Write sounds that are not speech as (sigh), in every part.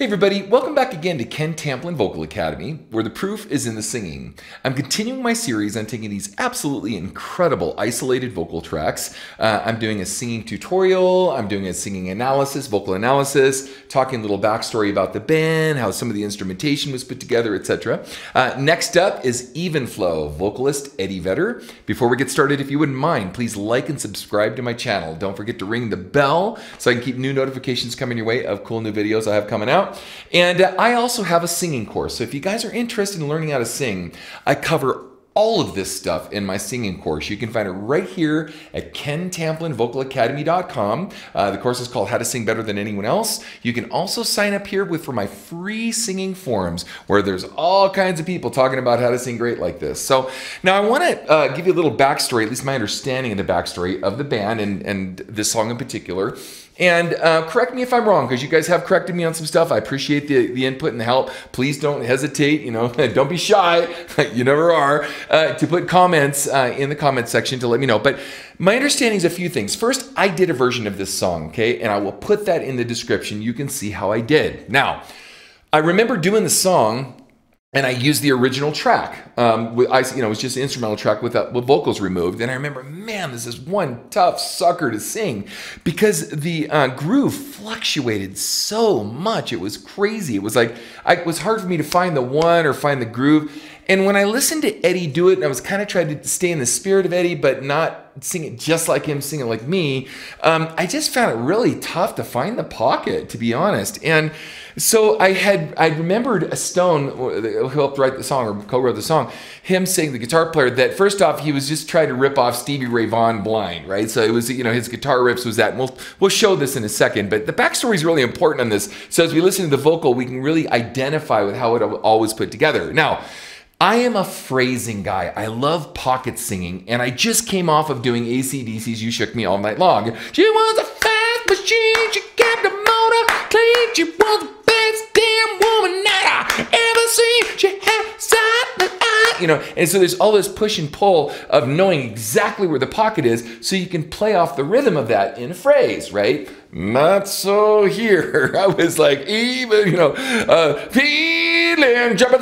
Hey everybody, welcome back again to Ken Tamplin Vocal Academy, where the proof is in the singing. I'm continuing my series on taking these absolutely incredible isolated vocal tracks. Uh, I'm doing a singing tutorial, I'm doing a singing analysis, vocal analysis, talking a little backstory about the band, how some of the instrumentation was put together, etc. Uh, next up is Even Flow, vocalist Eddie Vedder. Before we get started, if you wouldn't mind, please like and subscribe to my channel. Don't forget to ring the bell so I can keep new notifications coming your way of cool new videos I have coming out. And uh, I also have a singing course. So if you guys are interested in learning how to sing, I cover all of this stuff in my singing course. You can find it right here at kentamplinvocalacademy.com. Uh, the course is called How to Sing Better Than Anyone Else. You can also sign up here with for my free singing forums where there's all kinds of people talking about how to sing great like this. So now I want to uh, give you a little backstory, at least my understanding of the backstory of the band and, and this song in particular. And uh, correct me if I'm wrong, because you guys have corrected me on some stuff. I appreciate the, the input and the help. Please don't hesitate. You know, (laughs) don't be shy. (laughs) you never are. Uh, to put comments uh, in the comment section to let me know. But my understanding is a few things. First, I did a version of this song, okay, and I will put that in the description. You can see how I did. Now, I remember doing the song and I used the original track. Um, with, I, you know, it was just an instrumental track with, uh, with vocals removed. And I remember, man, this is one tough sucker to sing because the uh, groove fluctuated so much. It was crazy. It was like I, it was hard for me to find the one or find the groove. And when I listened to Eddie do it, and I was kind of trying to stay in the spirit of Eddie, but not sing it just like him, sing it like me, um, I just found it really tough to find the pocket, to be honest. And so I had I remembered a Stone who helped write the song or co-wrote the song, him saying the guitar player that first off he was just trying to rip off Stevie Ray Vaughan blind, right? So it was you know his guitar riffs was that. And we'll we'll show this in a second, but the backstory is really important on this. So as we listen to the vocal, we can really identify with how it all was put together. Now. I am a phrasing guy. I love pocket singing, and I just came off of doing ACDC's You Shook Me All Night Long. She was a fast machine, she kept the motor clean, she was the best damn woman that I ever seen. She had something I, you know, and so there's all this push and pull of knowing exactly where the pocket is so you can play off the rhythm of that in a phrase, right? Not so here. (laughs) I was like, even, you know, uh, jumping,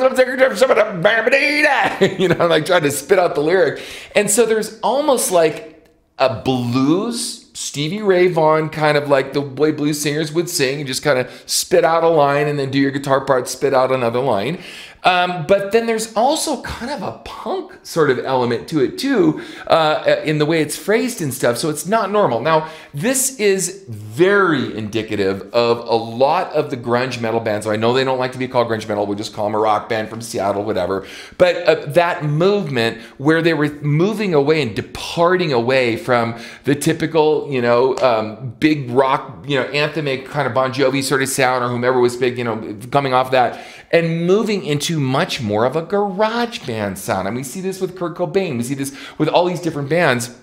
(laughs) you know, like trying to spit out the lyric. And so there's almost like a blues Stevie Ray Vaughan, kind of like the way blues singers would sing, just kind of spit out a line and then do your guitar part, spit out another line. Um, but then there's also kind of a punk sort of element to it too, uh, in the way it's phrased and stuff. So it's not normal. Now, this is very indicative of a lot of the grunge metal bands. So I know they don't like to be called grunge metal. We'll just call them a rock band from Seattle, whatever. But uh, that movement where they were moving away and departing away from the typical, you know, um, big rock, you know, anthemic kind of Bon Jovi sort of sound or whomever was big, you know, coming off that and moving into much more of a garage band sound. And we see this with Kurt Cobain. We see this with all these different bands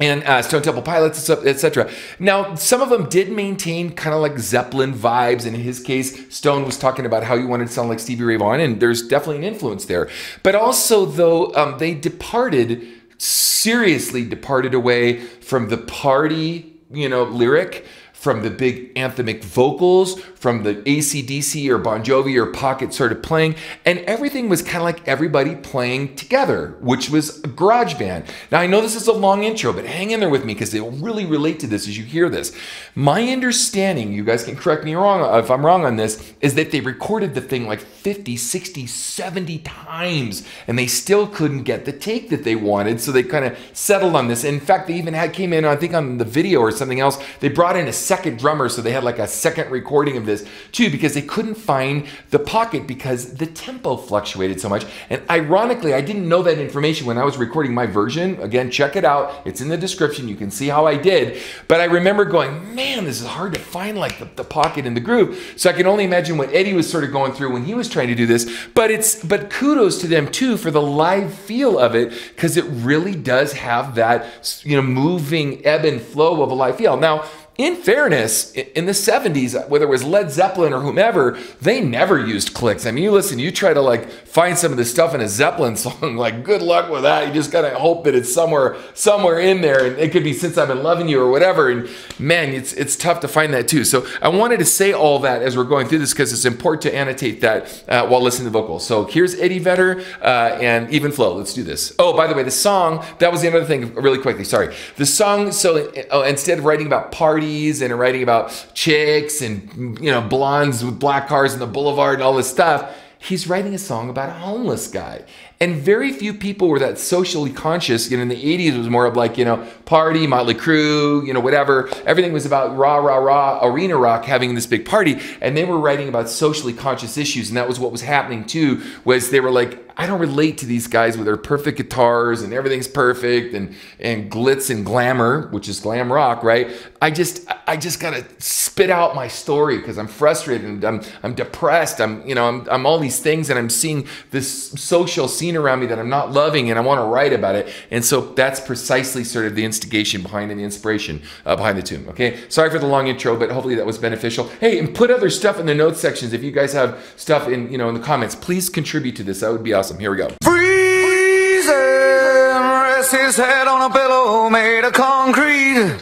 and uh, Stone Temple Pilots, etc. Now, some of them did maintain kind of like Zeppelin vibes. In his case, Stone was talking about how he wanted to sound like Stevie Ray Vaughan, and there's definitely an influence there. But also, though, um, they departed, seriously departed away from the party, you know, lyric from the big anthemic vocals, from the ACDC or Bon Jovi or Pocket started playing, and everything was kind of like everybody playing together, which was a garage band. Now, I know this is a long intro, but hang in there with me because it will really relate to this as you hear this. My understanding, you guys can correct me wrong uh, if I'm wrong on this, is that they recorded the thing like 50, 60, 70 times, and they still couldn't get the take that they wanted, so they kind of settled on this. In fact, they even had came in, I think on the video or something else, they brought in a second drummer, so they had like a second recording of this too, because they couldn't find the pocket because the tempo fluctuated so much. And ironically, I didn't know that information when I was recording my version. Again, check it out. It's in the description. You can see how I did. But I remember going, man, this is hard to find like the, the pocket in the groove. So I can only imagine what Eddie was sort of going through when he was trying to do this. But it's but kudos to them too for the live feel of it because it really does have that you know moving ebb and flow of a live feel. Now in fairness, in the 70s, whether it was Led Zeppelin or whomever, they never used clicks. I mean, you listen, you try to like find some of this stuff in a Zeppelin (laughs) song, like good luck with that. You just gotta hope that it's somewhere, somewhere in there. And it could be since I've been loving you or whatever. And man, it's it's tough to find that too. So I wanted to say all that as we're going through this because it's important to annotate that uh, while listening to vocals. So here's Eddie Vedder uh, and Even Flow. Let's do this. Oh, by the way, the song, that was the other thing really quickly. Sorry. The song, so uh, instead of writing about parties, and writing about chicks and you know blondes with black cars in the boulevard and all this stuff he's writing a song about a homeless guy and very few people were that socially conscious. You know, in the 80s, it was more of like, you know, party, Motley Crue, you know, whatever. Everything was about rah, rah, rah, arena rock having this big party. And they were writing about socially conscious issues. And that was what was happening too, was they were like, I don't relate to these guys with their perfect guitars and everything's perfect and and glitz and glamour, which is glam rock, right? I just I just gotta spit out my story because I'm frustrated and I'm I'm depressed. I'm you know I'm I'm all these things and I'm seeing this social scene around me that I'm not loving and I want to write about it. And so that's precisely sort of the instigation behind and the inspiration uh, behind the tune. Okay, sorry for the long intro, but hopefully that was beneficial. Hey, and put other stuff in the notes sections if you guys have stuff in you know in the comments. Please contribute to this. That would be awesome awesome. Here we go. Freezing, rest his head on a pillow made of concrete.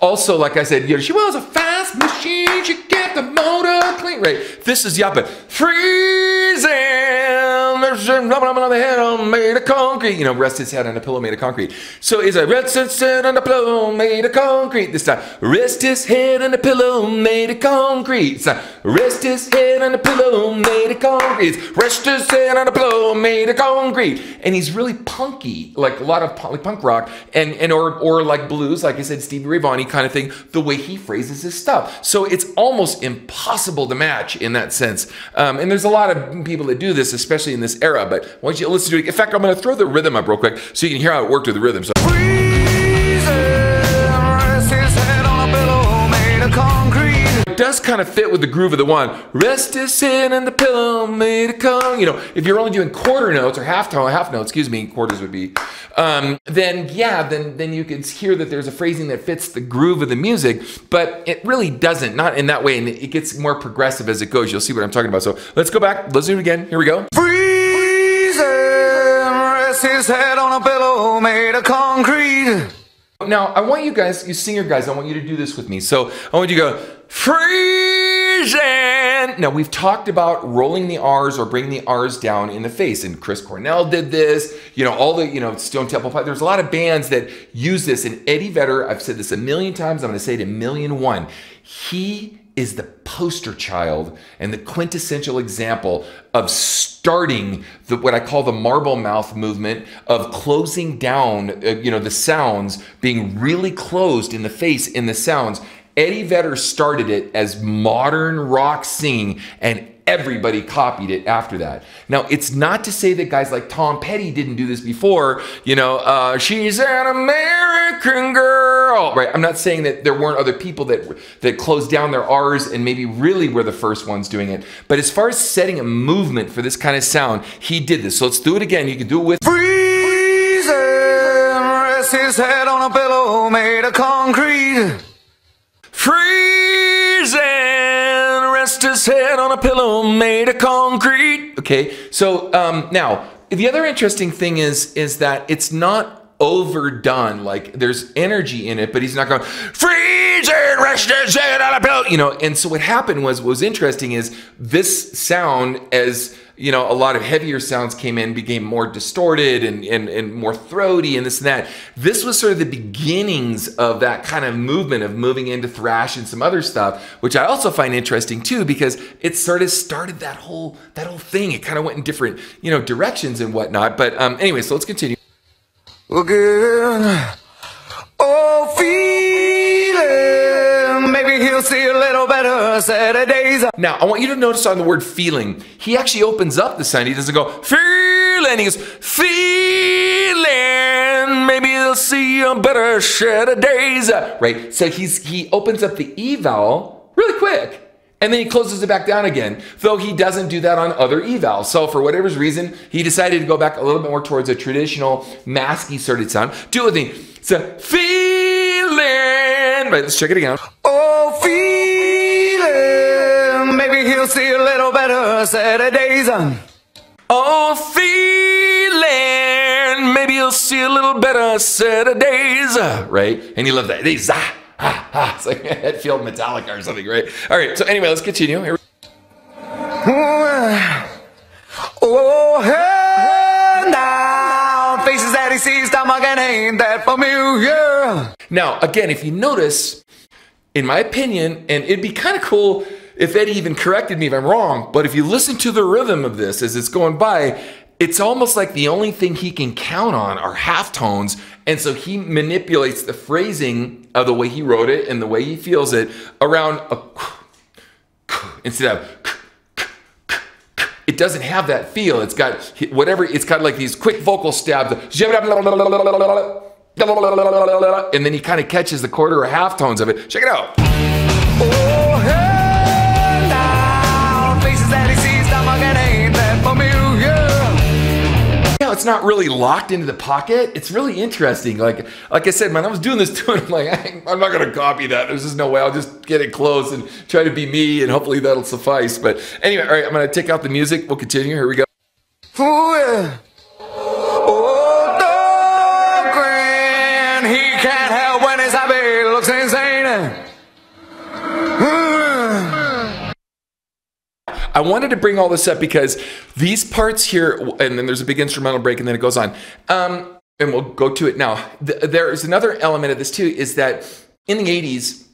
Also, like I said, you know, she was a fast machine. She kept the motor clean. Right. This is Yappa. Freezing on the head on made of concrete. You know, rest his head on a pillow made of concrete. So it's a rest his head on a pillow made of concrete. This time, rest his head on a pillow made of concrete. Time, rest his head on a pillow made of concrete. Rest his head on a pillow made of concrete. And he's really punky, like a lot of like punk rock, and and or or like blues, like I said, Stevie Ray Vaughan kind of thing. The way he phrases his stuff, so it's almost impossible to match in that sense. Um, and there's a lot of people that do this, especially in this era. But why don't you listen to it? In fact, I'm going to throw the rhythm up real quick so you can hear how it worked with the rhythm. So. It does kind of fit with the groove of the one. Rest his head in the pillow made of come. You know, if you're only doing quarter notes or half tone, half notes, excuse me, quarters would be, um, then yeah, then then you can hear that there's a phrasing that fits the groove of the music, but it really doesn't, not in that way, and it gets more progressive as it goes. You'll see what I'm talking about. So let's go back. Let's do it again. Here we go. His head on a pillow made of concrete. Now, I want you guys, you singer guys, I want you to do this with me. So I want you to go, freezing. Now, we've talked about rolling the R's or bringing the R's down in the face, and Chris Cornell did this. You know, all the, you know, Stone Temple Pilots. There's a lot of bands that use this, and Eddie Vedder, I've said this a million times, I'm gonna say it a million one. He is the poster child and the quintessential example of starting the what I call the marble mouth movement of closing down uh, you know the sounds being really closed in the face in the sounds. Eddie Vedder started it as modern rock singing and everybody copied it after that. Now, it's not to say that guys like Tom Petty didn't do this before, you know, uh, she's an American girl, right? I'm not saying that there weren't other people that, that closed down their R's and maybe really were the first ones doing it. But as far as setting a movement for this kind of sound, he did this. So let's do it again. You can do it with. Freezing, rest his head on a pillow made of concrete. Freezing, rest his head on a pillow made of concrete. Okay, so um, now the other interesting thing is is that it's not overdone. Like there's energy in it, but he's not going freezing, rest his head on a pillow. You know, and so what happened was what was interesting is this sound as you know, a lot of heavier sounds came in, became more distorted and, and, and more throaty and this and that. This was sort of the beginnings of that kind of movement of moving into thrash and some other stuff, which I also find interesting too, because it sort of started that whole that whole thing. It kind of went in different, you know, directions and whatnot. But um, anyway, so let's continue. Again, oh, he'll see a little better Saturdays. Now, I want you to notice on the word feeling, he actually opens up the sound. He doesn't go feeling. He goes feeling. Maybe they'll see a better set of days. Right. So he's he opens up the e vowel really quick. And then he closes it back down again, though he doesn't do that on other evals. So for whatever reason, he decided to go back a little bit more towards a traditional masky sort of sound. Do it with me. So feeling Right, let's check it again. Oh. Maybe he'll see a little better Saturdays. Oh, feeling. Maybe he'll see a little better Saturdays. Right? And you love that. These, ah, ah, ah. It's like Hetfield Metallica or something, right? All right, so anyway, let's continue. Here we- Oh, hey, now. Faces that he sees, time again, ain't that familiar? Now, again, if you notice, in my opinion, and it'd be kind of cool if Eddie even corrected me if I'm wrong, but if you listen to the rhythm of this as it's going by, it's almost like the only thing he can count on are half tones. And so he manipulates the phrasing of the way he wrote it and the way he feels it around a instead of it doesn't have that feel. It's got whatever, it's got like these quick vocal stabs. And then he kind of catches the quarter or half tones of it. Check it out. Oh, hey, Yeah, it's not really locked into the pocket. It's really interesting. Like, like I said, man, I was doing this (laughs) tune. I'm like, I'm not gonna copy that. There's just no way. I'll just get it close and try to be me, and hopefully that'll suffice. But anyway, all right, I'm gonna take out the music. We'll continue. Here we go. Yeah. Oh, Dahlgren, he can't help I wanted to bring all this up because these parts here, and then there's a big instrumental break, and then it goes on. Um, and we'll go to it now. Th- there's another element of this too, is that in the 80s,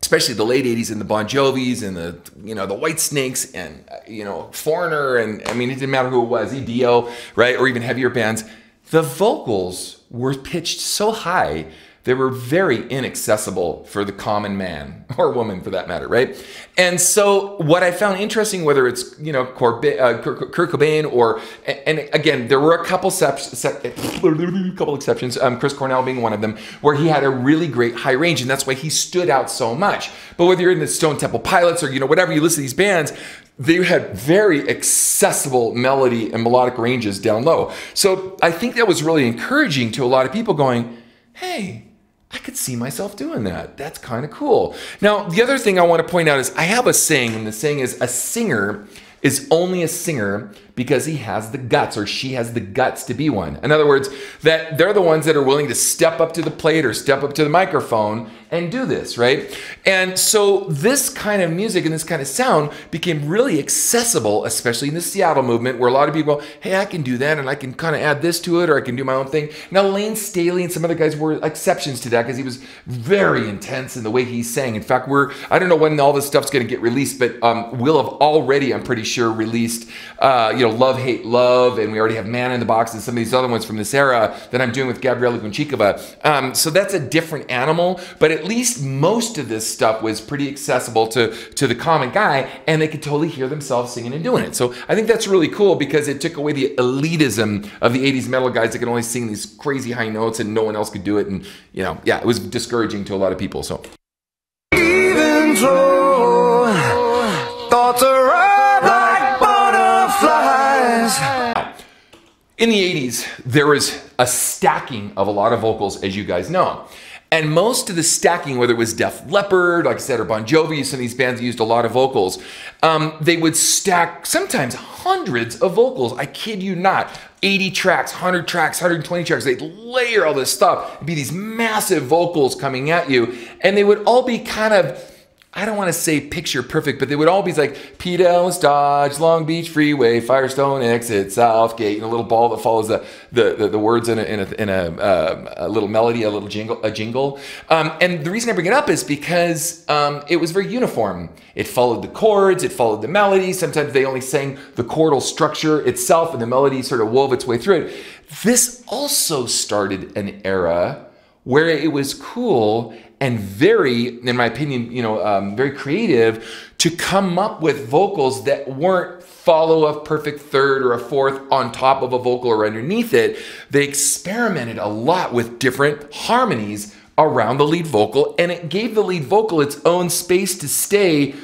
especially the late 80s and the Bon Jovis and the you know the Whitesnakes and uh, you know Foreigner and I mean it didn't matter who it was, EDO, right, or even heavier bands, the vocals were pitched so high they were very inaccessible for the common man (laughs) or woman for that matter, right? And so what I found interesting, whether it's you know uh, Kurt Cobain or and again there were a couple (laughs) couple exceptions, um, Chris Cornell being one of them, where he had a really great high range, and that's why he stood out so much. But whether you're in the Stone Temple Pilots or you know whatever you listen to these bands, they had very accessible melody and melodic ranges down low. So I think that was really encouraging to a lot of people going, hey, I could see myself doing that. That's kind of cool. Now, the other thing I want to point out is I have a saying, and the saying is a singer is only a singer because he has the guts or she has the guts to be one. In other words, that they're the ones that are willing to step up to the plate or step up to the microphone and do this, right? And so this kind of music and this kind of sound became really accessible, especially in the Seattle movement, where a lot of people, hey, I can do that and I can kind of add this to it or I can do my own thing. Now, Layne Staley and some other guys were exceptions to that because he was very intense in the way he sang. In fact, we're, I don't know when all this stuff's going to get released, but um, we'll have already, I'm pretty sure, released, uh, you know, Love, Hate, Love, and we already have Man in the Box and some of these other ones from this era that I'm doing with Gabriela Gunčíková. Um, so that's a different animal, but at least most of this stuff was pretty accessible to, to the common guy, and they could totally hear themselves singing and doing it. So I think that's really cool because it took away the elitism of the 80s metal guys that could only sing these crazy high notes and no one else could do it. And, you know, yeah, it was discouraging to a lot of people. So. Even though thoughts arrive like butterflies. In the 80s, there was a stacking of a lot of vocals, as you guys know. And most of the stacking, whether it was Def Leppard, like I said, or Bon Jovi, some of these bands used a lot of vocals, um, they would stack sometimes hundreds of vocals. I kid you not. 80 tracks, 100 tracks, 120 tracks. They'd layer all this stuff. It'd be these massive vocals coming at you. And they would all be kind of I don't want to say picture perfect, but they would all be like Pete Dodge, Long Beach Freeway, Firestone Exit, Southgate, and a little ball that follows the the, the, the words in a, in, a, in a, uh, a, little melody, a little jingle, a jingle. Um, and the reason I bring it up is because um, it was very uniform. It followed the chords, it followed the melody. Sometimes they only sang the chordal structure itself, and the melody sort of wove its way through it. This also started an era where it was cool and very, in my opinion, you know, um, very creative to come up with vocals that weren't follow a perfect third or a fourth on top of a vocal or underneath it. They experimented a lot with different harmonies around the lead vocal, and it gave the lead vocal its own space to stay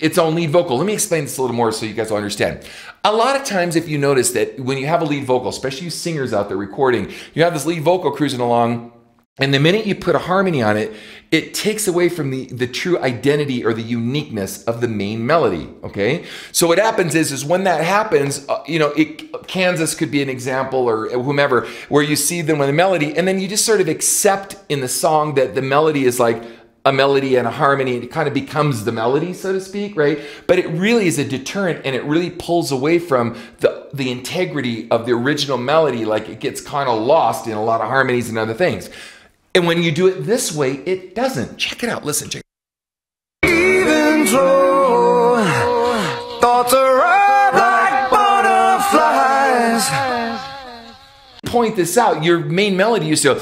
its own lead vocal. Let me explain this a little more so you guys will understand. A lot of times, if you notice that when you have a lead vocal, especially you singers out there recording, you have this lead vocal cruising along And the minute you put a harmony on it, it takes away from the, the true identity or the uniqueness of the main melody. Okay. So what happens is, is when that happens, uh, you know, it, Kansas could be an example or whomever, where you see them with a melody and then you just sort of accept in the song that the melody is like, a melody and a harmony and it kind of becomes the melody so to speak right but it really is a deterrent and it really pulls away from the the integrity of the original melody like it gets kind of lost in a lot of harmonies and other things and when you do it this way it doesn't. Check it out. Listen check Even flow, thoughts arrive like butterflies. point this out. Your main melody used to go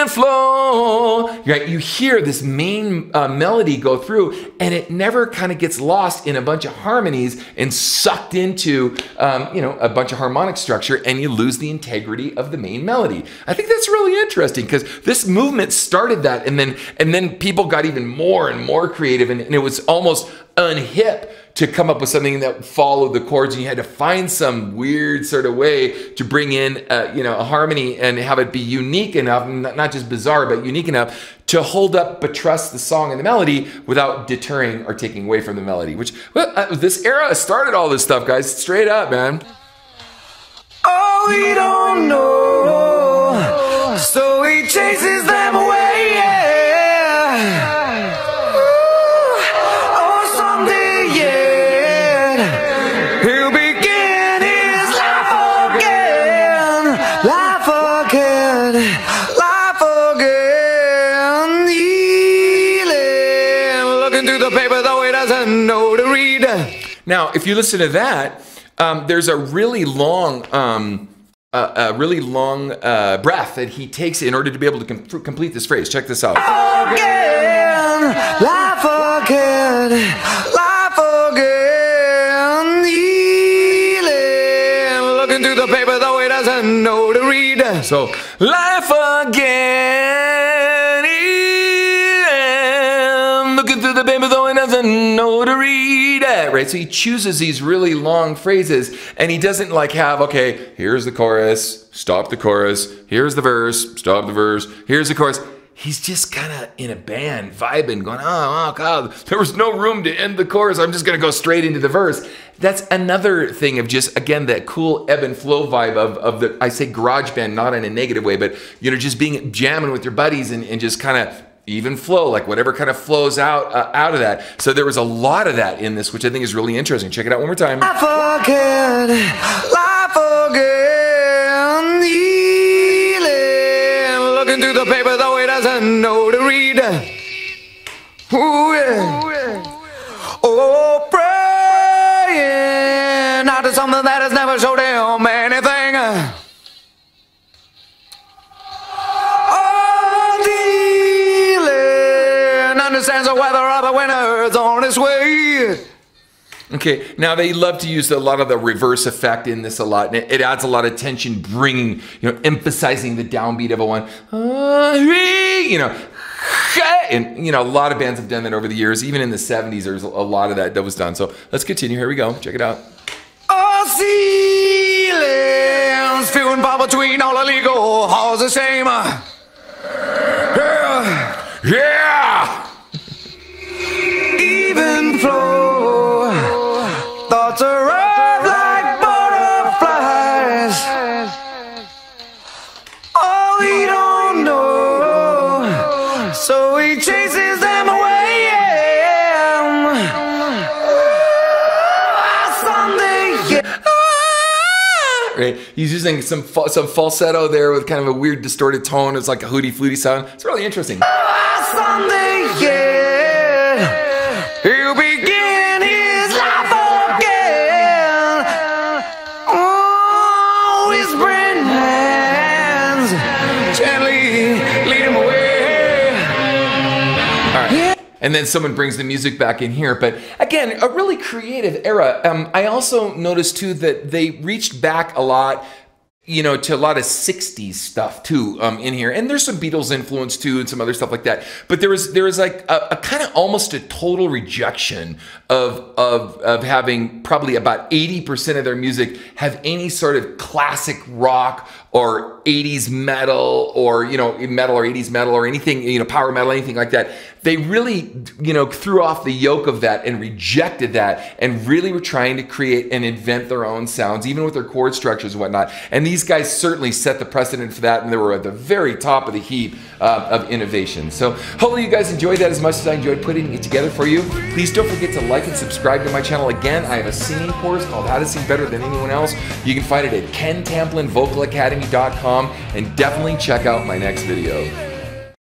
"E- even flow. Right? You hear this main uh, melody go through and it never kind of gets lost in a bunch of harmonies and sucked into um, you know a bunch of harmonic structure and you lose the integrity of the main melody. I think that's really interesting because this movement started that and then and then people got even more and more creative and, and it was almost unhip to come up with something that followed the chords and you had to find some weird sort of way to bring in uh, you know a harmony and have it be unique enough not not just bizarre but unique enough to hold up but trust the song and the melody without deterring or taking away from the melody which well, uh, this era started all this stuff guys straight up man Oh, we don't know. So he chases them away. Life again. Healing. Looking through the paper, though he doesn't know to read. Now, if you listen to that, um, there's a really long, um, uh, a really long uh, breath that he takes in order to be able to com- complete this phrase. Check this out. again, life again, So, life again, healing. looking through the paper though he doesn't know to read it. Right? So he chooses these really long phrases and he doesn't like have, okay, here's the chorus, stop the chorus, here's the verse, stop the verse, here's the chorus. He's just kind of in a band, vibing, going, oh, oh, God, there was no room to end the chorus. I'm just going to go straight into the verse. That's another thing of just, again, that cool ebb and flow vibe of, of the, I say garage band, not in a negative way, but, you know, just being jamming with your buddies and, and just kind of even flow, like whatever kind of flows out uh, out of that. So there was a lot of that in this, which I think is really interesting. Check it out one more time. Life again, life again, Looking through the paper, though he doesn't know to read. Ooh, yeah. Oh, praying out to something that has never showed him anything. Oh, dealing understands the weather of the winter's on its way. Okay, now they love to use a lot of the reverse effect in this a lot, and it, it adds a lot of tension, bringing, you know, emphasizing the downbeat of a one, you know, (laughs) and you know, a lot of bands have done that over the years. Even in the '70s, there's a lot of that that was done. So let's continue. Here we go. Check it out. All ceilings few and far between all illegal halls the same. Yeah. Yeah. Even flow, He's using some fa- some falsetto there with kind of a weird distorted tone. It's like a hooty fluty sound. It's really interesting. Someday, yeah, he'll begin And then someone brings the music back in here. But again, a really creative era. Um, I also noticed too that they reached back a lot you know, to a lot of 60s stuff too um, in here. And there's some Beatles influence too and some other stuff like that. But there was there was like a, a kind of almost a total rejection of, of, of having probably about 80% of their music have any sort of classic rock or 80s metal or you know metal or 80s metal or anything you know power metal anything like that they really you know threw off the yoke of that and rejected that and really were trying to create and invent their own sounds even with their chord structures and whatnot and these guys certainly set the precedent for that and they were at the very top of the heap uh, of innovation. So hopefully you guys enjoyed that as much as i enjoyed putting it together for you. Please don't forget to like and subscribe to my channel again. I have a singing course called how to sing better than anyone else. You can find it at ken tamplin and definitely check out my next video.